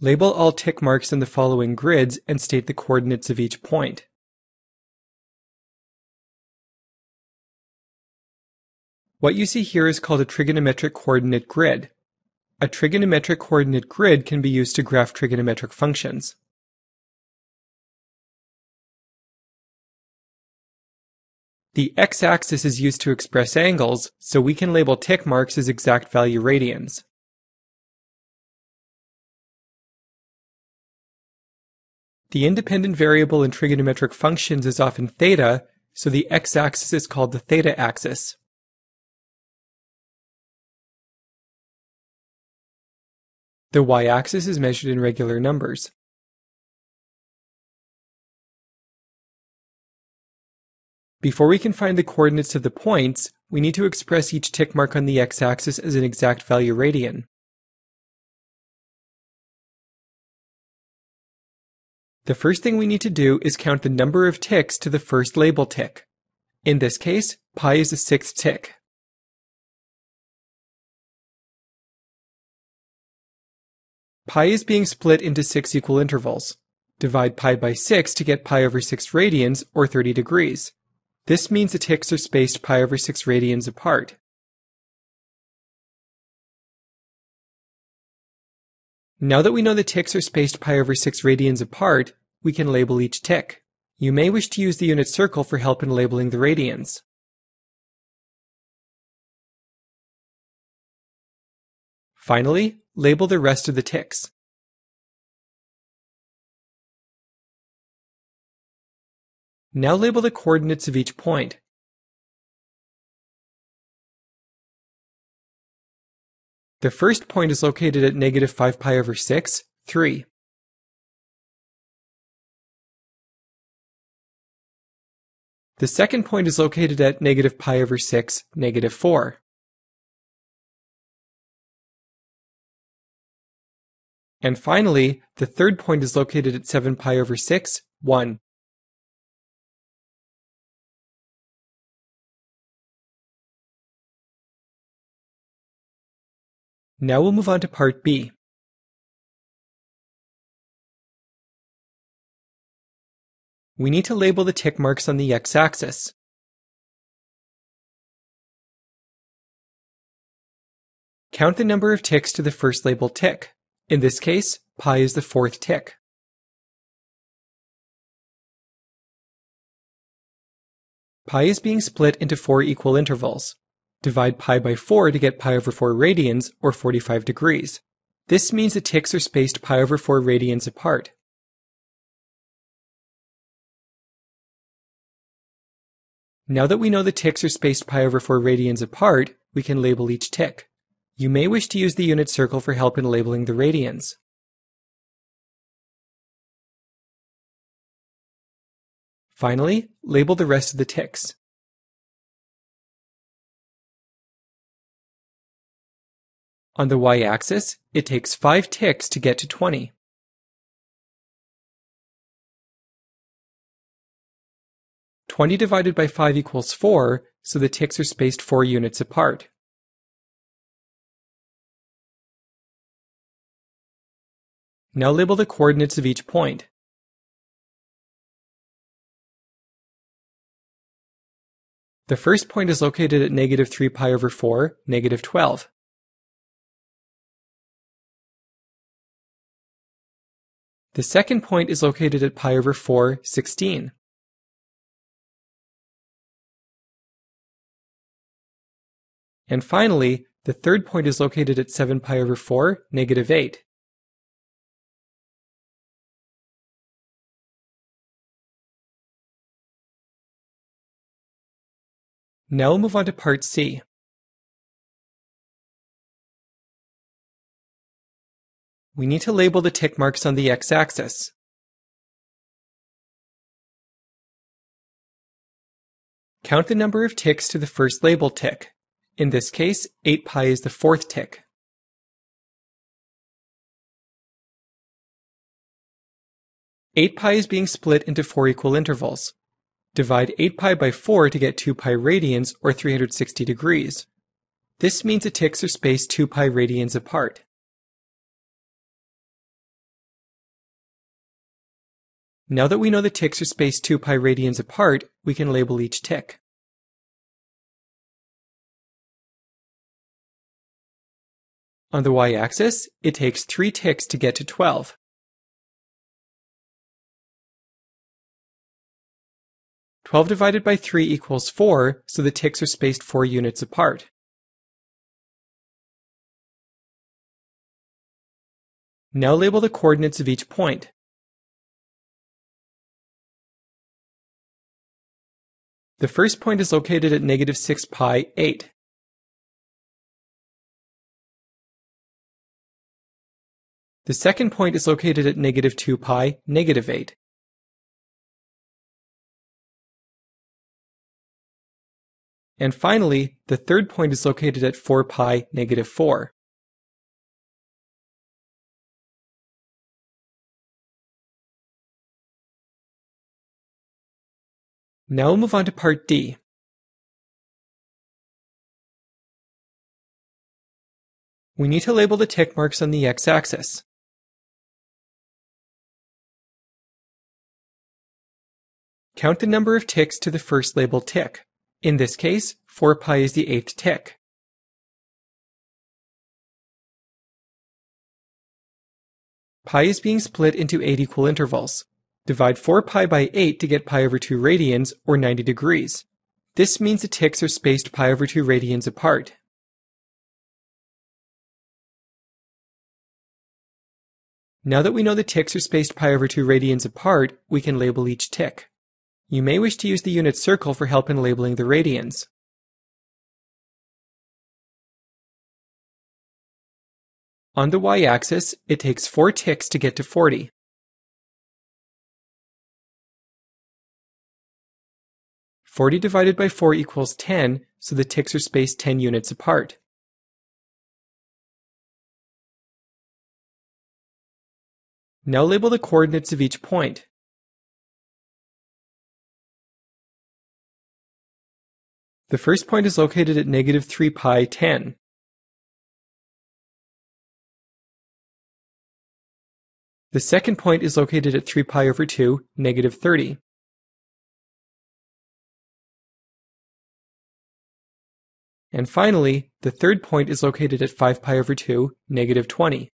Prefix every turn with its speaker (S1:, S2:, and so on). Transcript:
S1: Label all tick marks in the following grids and state the coordinates of each point. What you see here is called a trigonometric coordinate grid. A trigonometric coordinate grid can be used to graph trigonometric functions. The x-axis is used to express angles, so we can label tick marks as exact value radians. The independent variable in trigonometric functions is often theta, so the x-axis is called the theta axis. The y-axis is measured in regular numbers. Before we can find the coordinates of the points, we need to express each tick mark on the x-axis as an exact value radian. The first thing we need to do is count the number of ticks to the first label tick. In this case, pi is the sixth tick. Pi is being split into six equal intervals. Divide pi by 6 to get pi over 6 radians, or 30 degrees. This means the ticks are spaced pi over 6 radians apart. Now that we know the ticks are spaced pi over 6 radians apart, we can label each tick. You may wish to use the unit circle for help in labeling the radians. Finally, label the rest of the ticks. Now label the coordinates of each point. The first point is located at negative 5 pi over 6, 3. The second point is located at negative pi over 6, negative 4. And finally, the third point is located at 7 pi over 6, 1. Now we'll move on to part B. We need to label the tick marks on the x-axis. Count the number of ticks to the first labeled tick. In this case, pi is the fourth tick. Pi is being split into four equal intervals. Divide pi by 4 to get pi over 4 radians, or 45 degrees. This means the ticks are spaced pi over 4 radians apart. Now that we know the ticks are spaced pi over 4 radians apart, we can label each tick. You may wish to use the unit circle for help in labeling the radians. Finally, label the rest of the ticks. On the y-axis, it takes 5 ticks to get to 20. Twenty divided by 5 equals 4, so the ticks are spaced 4 units apart. Now label the coordinates of each point. The first point is located at negative 3 pi over 4, negative 12. The second point is located at pi over 4, 16. And finally, the third point is located at 7 pi over 4, negative 8. Now we'll move on to part C. We need to label the tick marks on the x-axis. Count the number of ticks to the first label tick. In this case, 8 pi is the fourth tick. Eight pi is being split into four equal intervals. Divide 8 pi by 4 to get 2 pi radians, or 360 degrees. This means the ticks are spaced 2 pi radians apart. Now that we know the ticks are spaced 2 pi radians apart, we can label each tick. On the y-axis, it takes 3 ticks to get to 12. Twelve divided by 3 equals 4, so the ticks are spaced 4 units apart. Now label the coordinates of each point. The first point is located at negative 6 pi 8. The second point is located at negative 2 pi negative 8. And finally, the third point is located at 4 pi negative 4. Now we'll move on to part D. We need to label the tick marks on the x-axis. Count the number of ticks to the first labeled tick. In this case, 4 pi is the eighth tick. Pi is being split into 8 equal intervals. Divide 4 pi by 8 to get pi over 2 radians, or 90 degrees. This means the ticks are spaced pi over 2 radians apart. Now that we know the ticks are spaced pi over 2 radians apart, we can label each tick. You may wish to use the unit circle for help in labeling the radians. On the y-axis, it takes 4 ticks to get to 40. Forty divided by four equals ten, so the ticks are spaced ten units apart. Now label the coordinates of each point. The first point is located at negative 3 pi 10. The second point is located at 3 pi over 2, negative 30. And finally, the third point is located at 5 pi over 2, negative 20.